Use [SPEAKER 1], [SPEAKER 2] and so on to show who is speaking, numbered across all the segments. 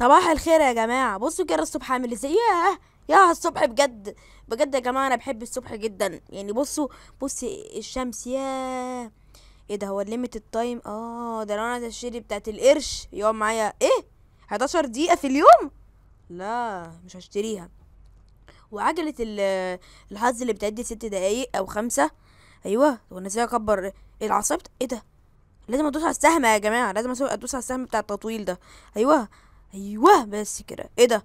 [SPEAKER 1] صباح الخير يا جماعة. بصوا كده الصبح عامل إزاي. ياه يا الصبح بجد بجد يا جماعة أنا بحب الصبح جدا. يعني بصوا بصي الشمس ياه إيه ده هو ال limited time آه ده لو أنا تشتري بتاعت القرش يقعد معايا. إيه؟ 11 دقيقة في اليوم؟ لا مش هشتريها. وعجلة ال- الحظ اللي بتعدي ست دقايق أو خمسة. أيوه وأنا إزاي أكبر العصاية. إيه ده؟ لازم أدوس على السهم يا جماعة لازم أدوس على السهم بتاع التطويل ده. أيوه. أيوه بس كده. إيه ده؟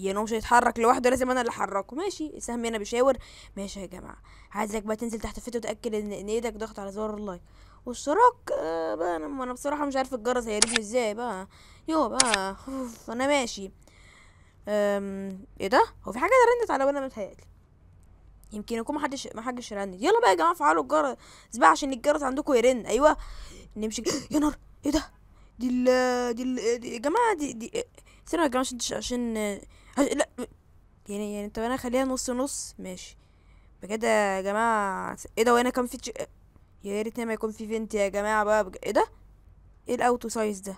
[SPEAKER 1] هو مش هيتحرك لوحده لازم أنا اللي أحركه. ماشي السهم هنا بيشاور ماشي يا جماعة. عايزك بقى تنزل تحت فيديو وتأكد إن إن إيدك ضغط على زر ال like. واشتراك آه بقى أنا أنا بصراحة مش عارف الجرس هيرن إزاي بقى. يو بقى أوف، أنا ماشي. أم... إيه ده؟ هو في حاجة رنت على وأنا متهيألي. يمكن يكون محدش محدش رن. يلا بقى يا جماعة فعلوا الجرس بقى عشان الجرس عندكم يرن. أيوه نمشي. يا نار إيه ده؟ دي ال دي, ال يا جماعة دي دي استنوا يا جماعة عشان عشان لا يعني يعني طب أنا اخليها نص نص ماشي. بجد يا جماعة إيه ده وأنا كان في يا ريت ما يكون في فينت يا جماعة بقى بج... إيه ده؟ إيه الاوتو سايز ده؟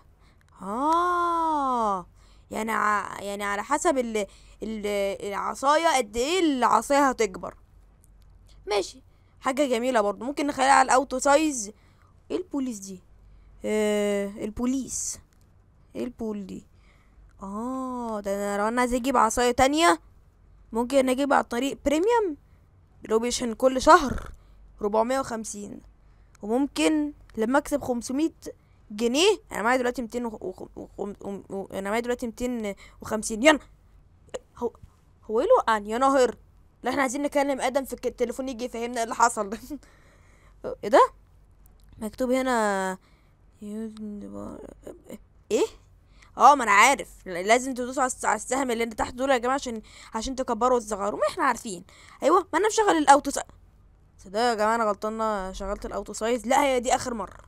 [SPEAKER 1] آه يعني ع... يعني على حسب ال... ال... العصاية قد إيه العصاية هتكبر. ماشي حاجة جميلة برضو. ممكن نخليها على الاوتو سايز إيه البوليس دي؟ آه البوليس. إيه البول دي؟ آه ده أنا لو أنا عايز أجيب عصاية تانية ممكن اجيبها على الطريق بريميوم بيشحن كل شهر 450 وممكن لما أكسب 500 جنيه أنا معايا دلوقتي 200 و... و... و... أنا معايا دلوقتي 250 ين هو هو إيه اللي وقعني يا نهار لا إحنا عايزين نكلم آدم في التليفون يجي يفهمنا إيه اللي حصل. إيه ده؟ مكتوب هنا إيه؟ آه ما أنا عارف. لازم تدوسوا على الس- على السهم اللي تحت دول يا جماعة عشان عشان تكبروا وتصغروا. ما إحنا عارفين. أيوه ما أنا مشغل ال auto صدق يا جماعة أنا غلطان أنا شغلت ال auto size. لا هي دي آخر مرة.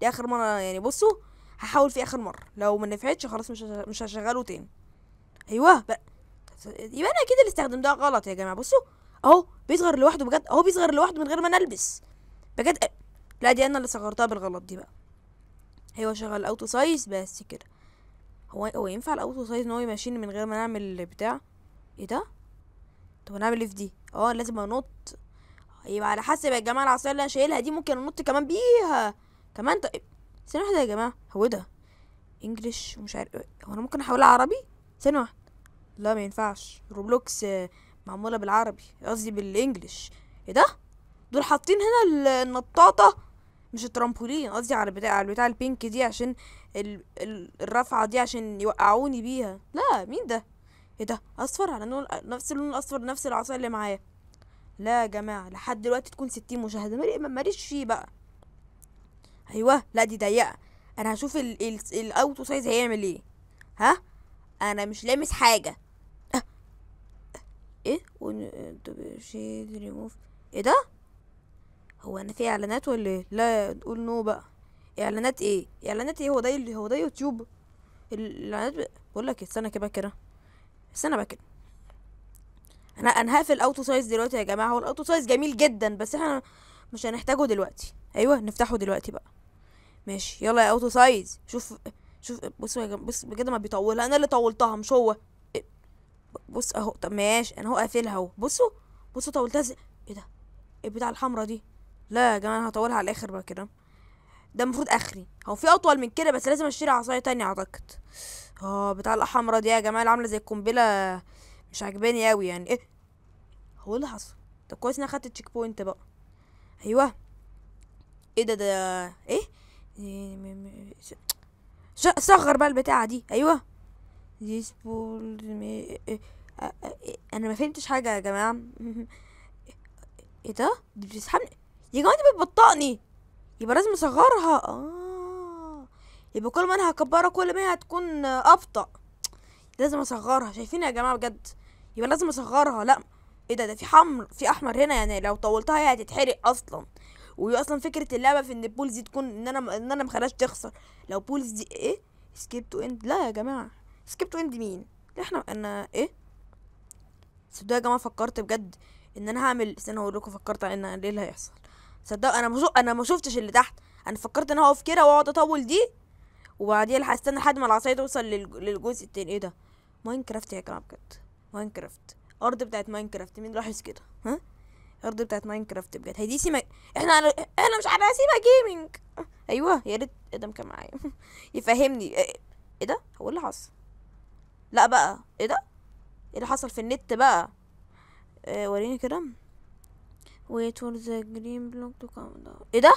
[SPEAKER 1] دي آخر مرة يعني بصوا هحاول في آخر مرة. لو ما نفعتش خلاص مش مش هشغله تاني. أيوه. يبقى أنا أكيد اللي استخدمتها غلط يا جماعة. بصوا اهو بيصغر لوحده بجد اهو بيصغر لوحده من غير ما نلبس. بجد لا دي أنا اللي صغرتها بالغلط دي بقى. أيوه شغل ال auto size بس كده. هو هو ينفع ال auto size إن هو يمشيني من غير ما نعمل بتاع؟ إيه ده؟ طب هنعمل إيه في دي؟ آه لازم أنط. يبقى على حسب يا جماعة العصاية اللي أنا شايلها دي ممكن أنط كمان بيها. كمان طيب ثانية واحدة يا جماعة. هو إيه ده؟ English ومش عارف. هو أنا ممكن أحولها عربي؟ ثانية واحدة. لا ما ينفعش. Roblox معمولة بالعربي قصدي بال English إيه ده؟ دول حاطين هنا ال- النطاطة مش الترامبولين قصدي على بتاع على بتاع ال pink دي عشان ال... ال... الرفعه دي عشان يوقعوني بيها. لا مين ده؟ إيه ده؟ أصفر على لون نفس اللون الأصفر نفس العصاية اللي معايا. لا يا جماعة لحد دلوقتي تكون 60 مشاهدة. مالي- ماليش فيه بقى. أيوه لا دي ضيقة. أنا هشوف ال... ال... ال auto size هيعمل إيه. ها؟ أنا مش لامس حاجة. أه. إيه؟ ون- إيه ده؟ هو أنا في إعلانات ولا إيه؟ لا تقول no بقى. إعلانات إيه؟ إعلانات إيه؟ هو ده ال- هو ده يوتيوب. الاعلانات. بقول لك استنى كده كده. استنى بقى كده. أنا أنا هقفل ال auto size دلوقتي يا جماعة. هو ال auto size جميل جدا بس إحنا مش هنحتاجه دلوقتي. أيوه نفتحه دلوقتي بقى. ماشي يلا يا auto size شوف شوف بصوا يا جماعة بص بجد ما بيطولها أنا اللي طولتها مش هو. إيه، بص أهو طب ماشي أنا هو قافلها أهو. بصوا بصوا طولتها إيه ده؟ إيه بتاع الحمرا دي؟ لا يا جماعة أنا هطولها على الآخر بقى كده. ده المفروض آخري. هو في أطول من كده بس لازم أشتري عصاية تانية أعتقد. آه بتاع الحمرا دي يا جماعة اللي عاملة زي القنبلة مش عاجباني قوي يعني. إيه؟ هو إيه اللي حصل؟ طب كويس ان أنا خدت ال checkpoint بقى. أيوه. إيه ده ده إيه؟ صغر بقى البتاعة دي. أيوه. أنا ما فهمتش حاجة يا جماعة. إيه ده؟ دي بتسحبني. يا جماعة دي بتبطئني. يبقى لازم أصغرها. آه. يبقى كل ما أنا هكبرها كل ما هي هتكون أبطأ. لازم أصغرها. شايفين يا جماعة بجد؟ يبقى لازم أصغرها. لأ إيه ده؟ ده في حمر في أحمر هنا يعني لو طولتها هي هتتحرق أصلا. وهي أصلا فكرة اللعبة في إن ال poles دي تكون إن أنا إن أنا مخلاش تخسر. لو poles دي إيه؟ skip to end لا يا جماعة. skip to end مين؟ إحنا أنا إيه؟ صدقوا يا جماعة فكرت بجد إن أنا هعمل استنى أقول لكم فكرت إن إيه اللي هيحصل. صدق أنا مشو... أنا ما شفتش اللي تحت. أنا فكرت إن أنا هقف كده وأقعد أطول دي وبعديها لح- استنى لحد ما العصاية توصل للج- للجزء التاني. إيه ده؟ Minecraft يا جماعة بجد. Minecraft. أرض بتاعت Minecraft. مين لاحظ كده ها؟ أرض بتاعت Minecraft بجد. هي دي سيما إحنا. إحنا مش سيما Gaming أيوه يا ريت إدم كان معايا. يفهمني. إيه إيه ده؟ هو إيه اللي حصل؟ لا بقى. إيه ده؟ إيه اللي حصل في النت بقى؟ آه وريني كده. Wait for the green block to come down إيه ده؟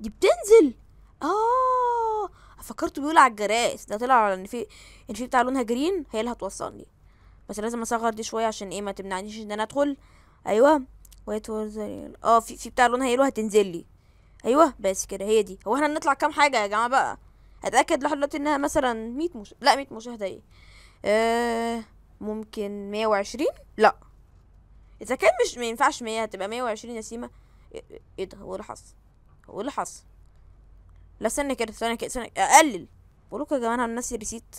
[SPEAKER 1] دي بتنزل؟ آه فكرته بيقول على الجراس. ده طلع على إن في إن في بتاع لونها جرين هي اللي هتوصلني. بس لازم أصغر دي شوية عشان إيه ما تمنعنيش إن أنا أدخل. أيوه. wait for the آه في في بتاع لونها يلو هتنزل لي. أيوه بس كده هي دي. هو إحنا نطلع كام حاجة يا جماعة بقى؟ اتاكد لحد دلوقتي إنها مثلا 100 مش... لا 100 مشاهدة إيه. آه ممكن 120 لا. إذا كان مش ما ينفعش 100 هتبقى 120 يا سيما. إيه إيه ده؟ هو اللي حصل؟ هو اللي حصل؟ لا استنى كده استنى كده استنى أقلل. بقولكوا يا جماعة أنا ناسي reset.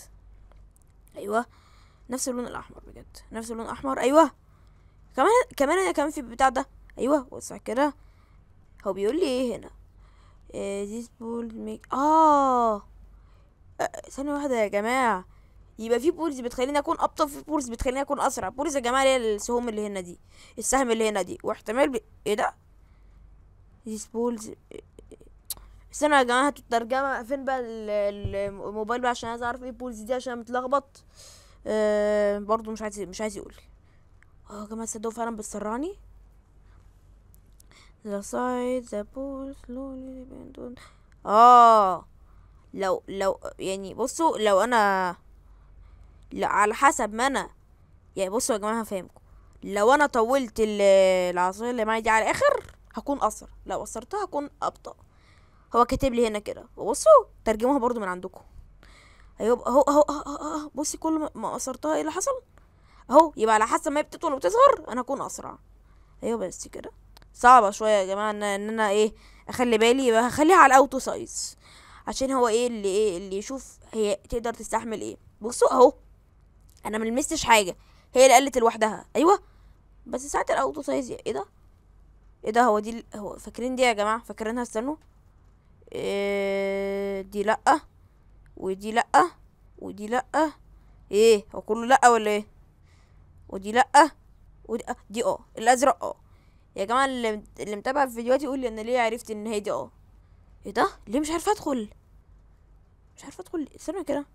[SPEAKER 1] أيوه. نفس اللون الأحمر بجد. نفس اللون الأحمر. أيوه. كمان كمان أنا كمان في بتاع ده. أيوه. وسع كده. هو بيقول لي إيه هنا؟ this pole make آه ثانية واحدة يا جماعة. يبقى في poles بتخليني أكون أبطأ في poles بتخليني أكون أسرع. poles يا جماعة اللي هي السهوم اللي هنا دي السهم اللي هنا دي. واحتمال ب... إيه ده؟ these poles استنوا يا جماعة هاتوا الترجمة. فين بقى ال- ال- الموبايل بقى؟ عشان عايز أعرف إيه poles دي عشان متلخبط. آه برضو مش عايز مش عايز يقول. آه يا جماعة تصدقوا فعلا بتسرعني؟ The pole slowly bend on آه لو لو يعني بصوا لو أنا على حسب ما أنا. يعني بصوا يا جماعة هفهمكم. لو أنا طولت ال- العصايه اللي معايا دي على الآخر هكون اسرع لو قصرتها هكون أبطأ. هو كاتب لي هنا كده. وبصوا ترجموها برضو من عندكم. أيوه أهو أهو أهو بصي كل ما- قصرتها إيه اللي حصل؟ أهو يبقى على حسب ما هي بتطول وبتصغر أنا هكون أسرع. أيوه بس كده. صعبة شوية يا جماعة إن أنا إيه أخلي بالي يبقى هخليها على ال auto size عشان هو إيه اللي إيه اللي يشوف هي تقدر تستحمل إيه. بصوا أهو. أنا ملمستش حاجة هي اللي قلت لوحدها. أيوه. بس ساعة ال auto size إيه ده؟ إيه ده؟ هو دي هو فاكرين دي يا جماعة؟ فاكرينها؟ استنوا. إيه دي لأ. ودي لأ. ودي لأ. إيه؟ هو كله لأ ولا إيه؟ ودي لأ. ودي آه دي أه. الأزرق أه. يا جماعة اللي اللي متابع الفيديوهات يقول لي أنا ليه عرفت إن هي دي أه. إيه ده؟ ليه مش عارفة أدخل؟ مش عارفة أدخل. استنى كده.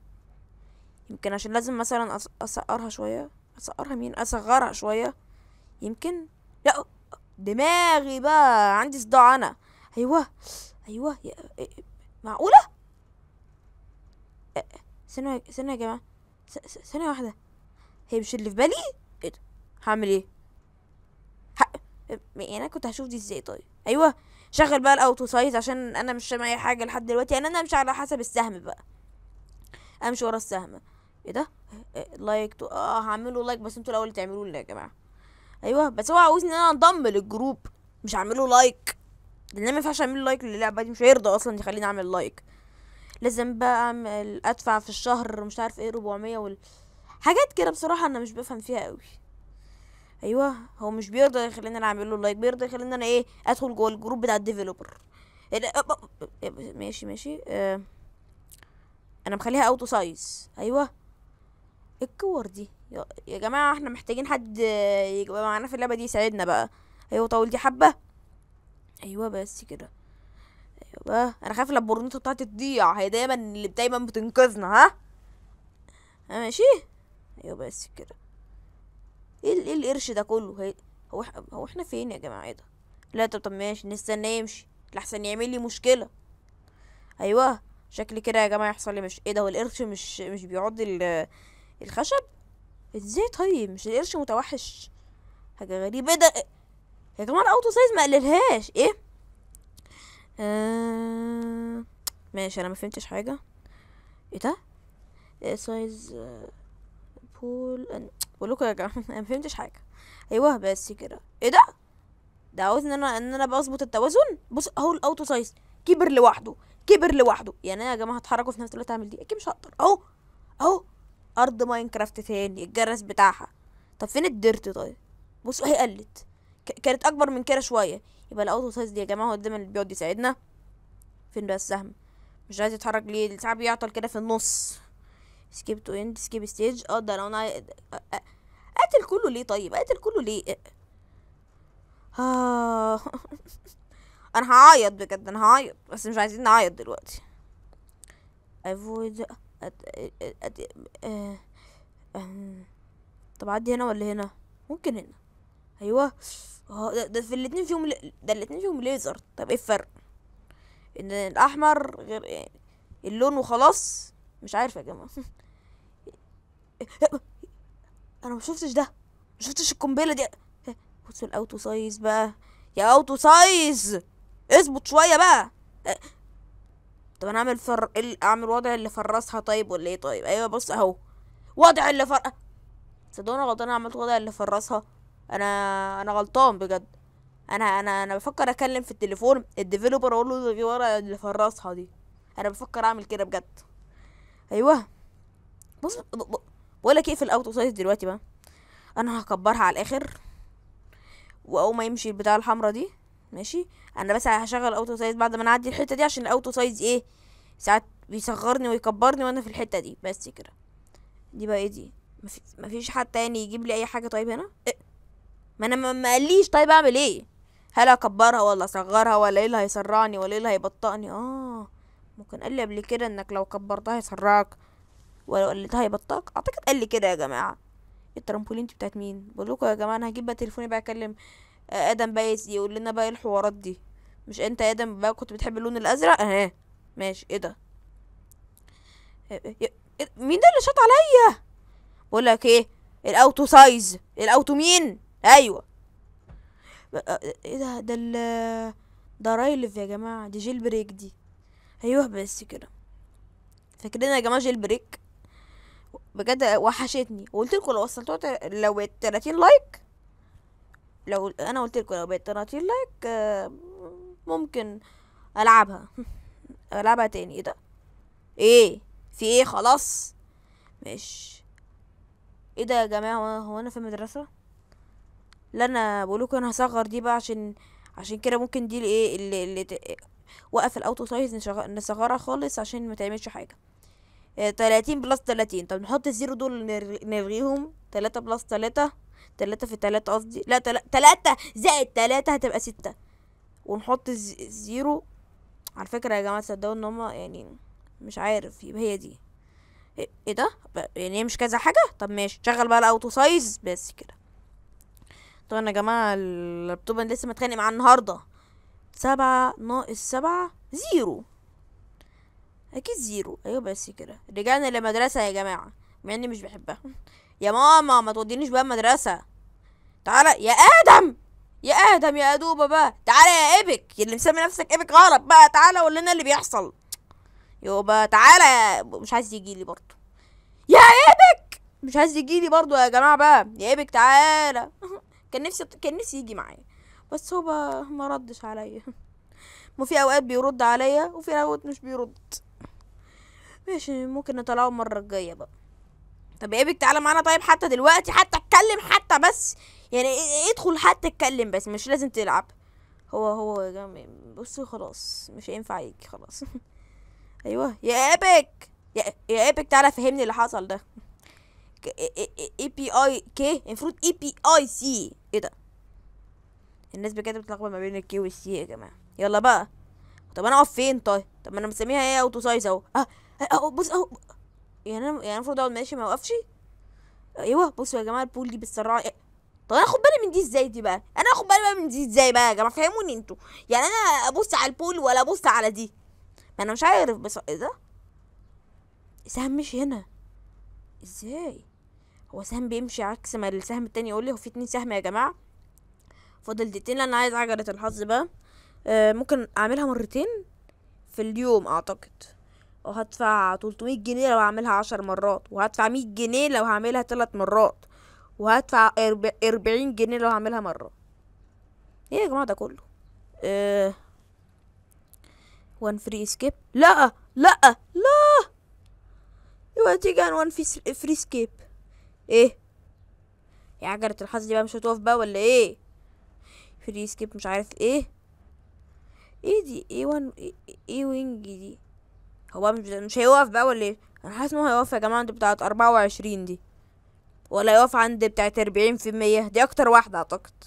[SPEAKER 1] يمكن عشان لازم مثلا اسقرها شوية. اسقرها مين؟ أصغرها شوية. يمكن لا دماغي بقى عندي صداع أنا. أيوه أيوه. إيه- معقولة؟ ثانية ثانية يا جماعة. ثانية واحدة. هي مش اللي في بالي؟ ده؟ هعمل إيه. يعني أنا كنت هشوف دي إزاي طيب؟ أيوه شغل بقى ال auto size عشان أنا مش سامع أي حاجة لحد دلوقتي. يعني أنا امشي على حسب السهم بقى. أمشي ورا السهم. إيه ده؟ إيه، like to آه هعمله like بس أنتوا الأول تعملوا لي يا جماعة. أيوه بس هو عاوزني إن أنا أنضم لل group مش هعمله like لأن أنا ما ينفعش اعمل like للعبة دي مش هيرضى أصلا يخليني أعمل like لازم بقى أعمل أدفع في الشهر مش عارف إيه 400 وال حاجات كده بصراحة أنا مش بفهم فيها قوي أيوه هو مش بيرضى يخليني أنا اعمل له like بيرضى يخليني أنا إيه أدخل جوه ال group بتاع ال developer ماشي ماشي. آه. أنا مخليها auto size أيوه. إيه الكور دي. يا, جماعة إحنا محتاجين حد يبقى معانا في اللعبة دي يساعدنا بقى. أيوه طول دي حبة. أيوه بس كده. أيوه أنا خايف البورنيطه بتاعتي تضيع. هي دايما اللي دايما بتنقذنا ها؟ آه، ماشي. أيوه بس كده. إيه إيه القرش ده كله؟ هي هو إح- هو إحنا فين يا جماعة؟ إيه ده؟ لا طب طب ماشي نستنى يمشي. لحسن يعمل لي مشكلة. أيوه شكلي كده يا جماعة يحصل لي مش إيه ده؟ هو القرش مش مش ال- الخشب؟ إزاي طيب؟ مش القرش متوحش. حاجة غريبة. إيه ده؟ يا جماعة ال auto size ما قللهاش إيه؟ آه... ماشي أنا ما فهمتش حاجة. إيه ده؟ size pole أن- بقول لكم يا جماعة أنا ما فهمتش حاجة. أيوه بس كده. إيه ده؟ ده عاوز إن أنا إن أنا بظبط التوازن؟ بص أهو ال auto size كبر لوحده كبر لوحده. يعني أنا يا جماعة هتحركوا في نفس الوقت أعمل دي. أكيد مش هقدر. أهو أهو. أرض ماينكرافت تاني الجرس بتاعها. طب فين ال dirt طيب؟ بصوا هي قلت. كانت أكبر من كده شوية. يبقى ال auto size دي يا جماعة هو دايما اللي بيقعد يساعدنا. فين بقى السهم؟ مش عايز يتحرك ليه؟ ساعات بيعطل كده في النص. skip to end skip stage آه ده لو أنا قاتل كله ليه طيب؟ قاتل كله ليه؟ آه. أنا هعيط بجد أنا هعيط بس مش عايزين نعيط دلوقتي. Avoid طب عدي هنا ولا هنا؟ ممكن هنا. أيوه. آه ده, ده في الاتنين فيهم ل... ده الاتنين فيهم ليزر طب إيه الفرق؟ إن الأحمر غير يعني اللون وخلاص. مش عارف يا جماعة. أنا ما شفتش ده. ما شفتش القنبلة دي. بصوا ال auto size بقى؟ يا auto size اظبط شوية بقى. طب أنا أعمل فر ال- أعمل وضع اللي فرسها طيب ولا إيه طيب؟ أيوه بص أهو. وضع اللي فر صدقوني غلطان عملت وضع اللي فرسها. أنا أنا غلطان بجد. أنا أنا أنا بفكر أكلم في التليفون الديفيلوبر أقول له دي ورا اللي فرسها دي. أنا بفكر أعمل كده بجد. أيوه. بص بقول لك إيه في الأوتو سايز دلوقتي بقى. أنا هكبرها على الآخر. واول ما يمشي البتاع الحمرا دي. ماشي؟ أنا بس هشغل ال auto size بعد ما نعدي الحتة دي عشان ال auto size إيه؟ ساعات بيصغرني ويكبرني وأنا في الحتة دي بس كده. دي بقى إيه دي؟ مفي- مفيش حد تاني يجيب لي أي حاجة طيب هنا؟ إيه؟ ما أنا ما قاليش طيب أعمل إيه؟ هل أكبرها ولا أصغرها ولا إيه اللي هيسرعني ولا إيه اللي هيبطئني؟ آه. ممكن قال لي قبل كده إنك لو كبرتها هيسرعك ولو قلتها هيبطئك؟ أعتقد قال لي كده يا جماعة. الترامبولين بتاعت مين؟ بقول لكم يا جماعة أنا هجيب بقى تليفوني بقى أكلم آدم بقى يقول لنا بقى إيه الحوارات دي؟ مش أنت يا آدم بقى كنت بتحب اللون الأزرق؟ أهي ماشي إيه ده؟ إيه- إيه- إيه- مين ده اللي شاط عليا؟ بقول لك إيه ال auto size ال auto مين؟ أيوه. بقى- إيه ده؟ ده ال ده رايلف يا جماعة دي جيل بريك دي. أيوه بس كده. فاكرين يا جماعة جيل بريك؟ بجد وحشتني. وقلت لكم لو وصلتوها ت- لو بقت 30 like لو أنا قلت لكم لو بقت 30 like آه، ممكن ألعبها. ألعبها تاني. إيه ده؟ إيه؟ في إيه؟ خلاص. مش إيه ده يا جماعة؟ هو أنا في المدرسة؟ لا أنا بقولكم أنا هصغر دي بقى عشان عشان كده ممكن دي الايه اللي, اللي ت... وقف ال auto size. نصغرها خالص عشان ما تعملش حاجة. آه، 30 plus 30 طب نحط ال zero دول نلغيهم؟ 3 plus 3 3 في 3 قصدي لا 3 زائد 3 هتبقى 6 ونحط ال z- ال zero على فكرة يا جماعة تصدقوا إن هما يعني مش عارف يبقى هي دي. إيه إيه ده؟ يعني مش كذا حاجة؟ طب ماشي. شغل بقى ال auto size بس كده. طبعا يا جماعة اللابتوب أنا لسه متخانق معاه النهاردة. سبعة ناقص سبعة zero. أكيد zero. أيوه بس كده. رجعنا لمدرسة يا جماعة مع إني مش بحبها. يا ماما ما تودينيش بقى مدرسة تعالى يا آدم! يا آدم يا أدوبة بقى. تعالى يا إيبك اللي مسمي نفسك إيبك غلط بقى. تعالى قول لنا اللي بيحصل. يابا تعالى يا مش عايز يجي لي برضه. يا إيبك! مش عايز يجي لي برضه يا جماعة بقى. يا إيبك تعالى. كان نفسي كان نفسي يجي معايا. بس هو ما ردش عليا. ما في أوقات بيرد عليا وفي أوقات مش بيرد. ماشي ممكن نطلعه المرة الجاية بقى. طب يا إيبك تعالى معانا طيب حتى دلوقتي حتى اتكلم حتى بس. يعني ادخل حتى اتكلم بس مش لازم تلعب. هو هو بصوا خلاص مش هينفع يجي خلاص. أيوه يا إيبك يا يا إيبك تعالى فهمني اللي حصل ده. E P I K المفروض E P I C. إيه ده؟ الناس بجد بتلخبط ما بين ال K وال C يا جماعة. يلا بقى. طب أنا أقف فين طيب؟ طب ما أنا مسميها إيه auto size أهو. آه اهو بص أهو. يعني أنا يعني المفروض أقعد ماشي ما أوقفش؟ أيوه بصوا يا جماعة ال pole دي بتسرع إيه؟ طب أنا آخد بالي من دي إزاي دي بقى؟ أنا آخد بالي بقى من دي إزاي بقى يا جماعة؟ فهموني أنتوا. يعني أنا أبص على ال pole ولا أبص على دي؟ ما أنا مش عارف بس إيه ده؟ سهم مش هنا. إزاي؟ هو سهم بيمشي عكس ما السهم التاني يقول لي هو في اتنين سهم يا جماعة. فاضل دقيقتين أنا عايز عجله الحظ بقى. آه ممكن أعملها مرتين؟ في اليوم أعتقد. وهدفع 300 جنيه لو هعملها عشر مرات وهدفع 100 جنيه لو هعملها ثلاث مرات وهدفع أرب- 40 جنيه لو هعملها مرة. إيه يا جماعة ده كله؟ آه. one free skip لا لا لا. يبقى تيجي عن one free skip إيه؟ يا عجلة الحظ دي بقى مش هتقف بقى ولا إيه؟ free skip مش عارف إيه؟ إيه دي؟ إيه one إيه, إيه wing دي؟ هو مش مش هيوقف بقى ولا إيه؟ أنا حاسس إن هو هيوقف يا جماعة عند بتاعه أربعة وعشرين دي. ولا يقف عند بتاعه أربعين في المية. دي أكتر واحدة أعتقد.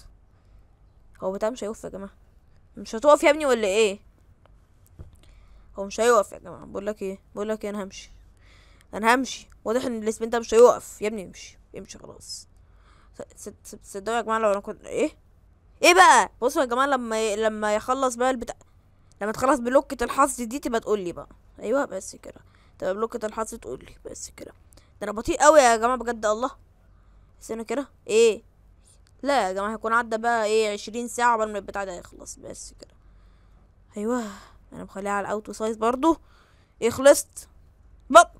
[SPEAKER 1] هو بتاع مش هيوقف يا جماعة. مش هتقف يا ابني ولا إيه؟ هو مش هيقف يا جماعة. بقول لك إيه؟ بقول لك إيه أنا همشي. أنا همشي. واضح إن الاسبين ده مش هيقف. يا ابني امشي. امشي خلاص. تصدقوا يا جماعة لو أنا كنت إيه؟ إيه بقى؟ بصوا يا جماعة لما. لما يخلص بقى البتاع لما تخلص بلوكة الحظ دي تبقى تقول لي بقى. أيوه بس كده. تبقى بلوكة الحظ تقول لي. بس كده. ده أنا بطيء قوي يا جماعة بجد الله. استنى كده. إيه؟ لا يا جماعة هيكون عدى بقى إيه عشرين ساعة قبل ما البتاع ده يخلص. بس كده. أيوه أنا مخليها على ال auto size برضو. إيه خلصت بط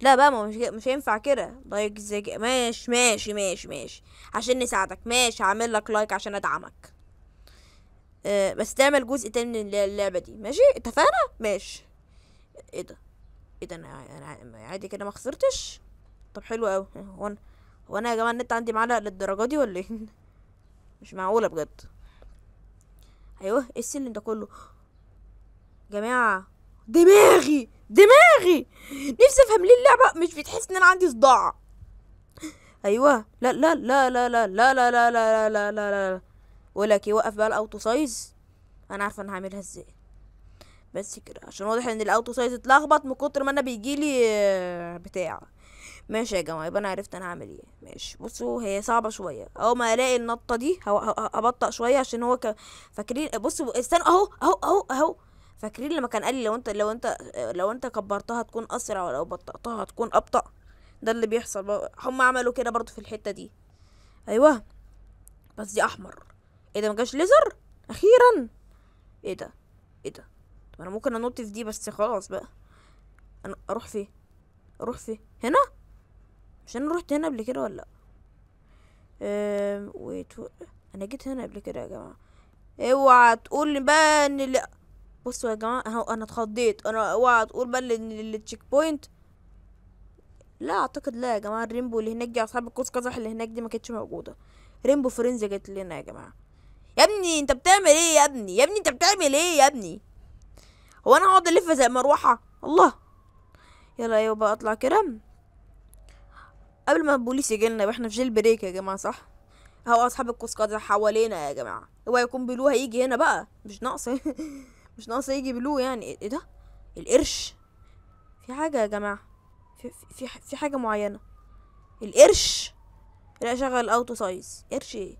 [SPEAKER 1] لا بقى ما مش مش هينفع كده. like زي. ماشي ماشي ماشي ماشي. عشان نساعدك. ماشي هعمل لك like عشان أدعمك. أه بس تعمل جزء تاني من اللعبة دي. ماشي؟ اتفقنا؟ ماشي. إيه ده إيه ده أنا أنا عادي كده ما خسرتش طب حلو قوي هو أنا هو أنا يا جماعة النت عندي معلق للدرجه دي ولا إيه مش معقوله بجد أيوه إيه السلم ده كله جماعة دماغي دماغي نفسي افهم ليه اللعبه مش بتحس ان أنا عندي صداع أيوه لا لا لا لا لا لا لا لا لا لا لا لا لا بقول لك يوقف بقى ال auto size أنا عارفه أنا هعملها إزاي بس كده عشان واضح إن ال auto size اتلخبط من كتر ما أنا بيجيلي آه، بتاع. ماشي يا جماعة يبقى أنا عرفت أنا هعمل إيه. ماشي بصوا هي صعبة شوية. أول ما ألاقي النطة دي هبطأ شوية عشان هو ك... فاكرين بصوا استنوا أهو أهو أهو أهو. فاكرين لما كان قال لي لو أنت لو أنت لو أنت كبرتها هتكون أسرع ولو بطأتها هتكون أبطأ. ده اللي بيحصل. هم عملوا كده برضو في الحتة دي. أيوه. بس دي أحمر. إيه ده مجاش ليزر؟ أخيرا. إيه ده؟ إيه ده؟ طب أنا ممكن أنط في دي بس خلاص بقى. أنا أروح فين؟ أروح فين؟ هنا؟ مش أنا رحت هنا قبل كده ولا لأ؟ أم... wait أنا جيت هنا قبل كده يا جماعة. اوعى تقول لي بقى إن اللي... بصوا يا جماعة أهو أنا اتخضيت. أنا اوعى تقول بقى إن ال checkpoint لا أعتقد لا يا جماعة. ال rainbow اللي هناك دي أصحاب القوس قزح اللي هناك دي ما كانتش موجودة. Rainbow Friends جت لنا يا جماعة. يا ابني أنت بتعمل إيه يا ابني؟ يا ابني أنت بتعمل إيه يا ابني؟ هو أنا ألف زي مروحة. الله. يلا بقى اطلع كده. قبل ما البوليس يجيلنا يبقى إحنا في jailbreak يا جماعة صح؟ اهو اصحاب القوس قزح حوالينا يا جماعة. هو يكون Blue هيجي هنا بقى. مش ناقصه مش ناقصه يجي Blue يعني. إيه ده؟ القرش. في حاجة يا جماعة. في في في حاجة معينة. القرش. لا شغل ال auto size قرش إيه؟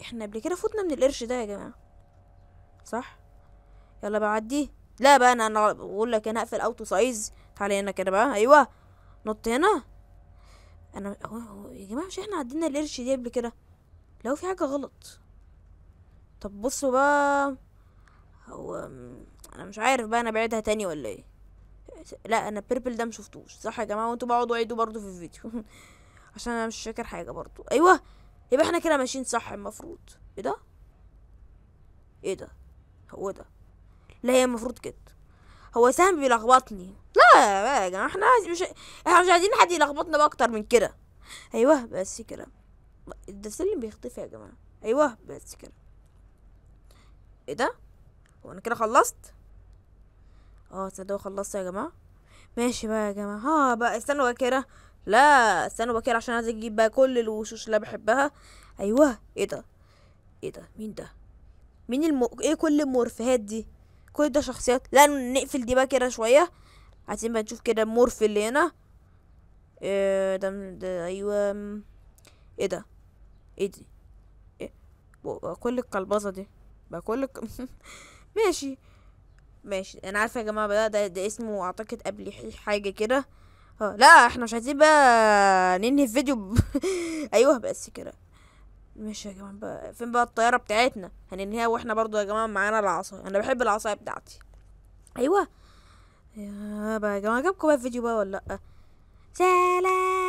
[SPEAKER 1] إحنا قبل كده فوتنا من القرش ده يا جماعة. صح؟ يلا بعدي لا بقى أنا أنا بقول لك أنا هقفل auto size. تعالى هنا كده بقى. أيوه. نط هنا. أنا يا جماعة مش إحنا عدينا القرش دي قبل كده؟ لو في حاجة غلط. طب بصوا بقى. هو أنا مش عارف بقى أنا بعيدها تاني ولا إيه. لا أنا بيربل ده مشفتوش. صح يا جماعة؟ وأنتوا بقعدوا عيدوا برضو في الفيديو. عشان أنا مش فاكر حاجة برضو أيوه. يبقى إحنا كده ماشيين صح المفروض. إيه ده؟ إيه ده؟ هو ده؟ لا هي المفروض كده. هو سهم بيلخبطني. لا يا جماعة إحنا مش إحنا مش عايزين حد يلخبطنا بقى أكتر من كده. أيوه بس كده. ده السلم بيختفي يا جماعة. أيوه بس كده. إيه ده؟ هو أنا كده خلصت؟ آه تصدقوا خلصت يا جماعة؟ ماشي بقى يا جماعة. ها بقى استنوا بقى كده. لا استنوا بقى كده عشان عايز أجيب بقى كل الوشوش اللي بحبها. أيوه إيه ده؟ إيه ده؟ مين ده؟ مين الم... إيه كل المورفهات دي؟ كل ده شخصيات. لا نقفل دي بقى كده شوية. عايزين بقى نشوف كده المورف اللي هنا. إيه ده, ده أيوه. إيه ده؟ إيه دي؟ إيه؟ بقى كل القلبظه دي. بقى كل الك... ماشي. ماشي. أنا عارفة يا جماعة بقى ده, ده اسمه أعتقد قبل حاجة كده. آه لا إحنا مش عايزين بقى ننهي الفيديو ب... أيوه بس كده. ماشي يا جماعة بقى فين بقى الطيارة بتاعتنا؟ هننهيها وإحنا برضو يا جماعة معانا العصايه أنا بحب العصاية بتاعتي. أيوه. يا بقى يا جماعة عجبكم بقى الفيديو بقى ولا لأ؟ سلام.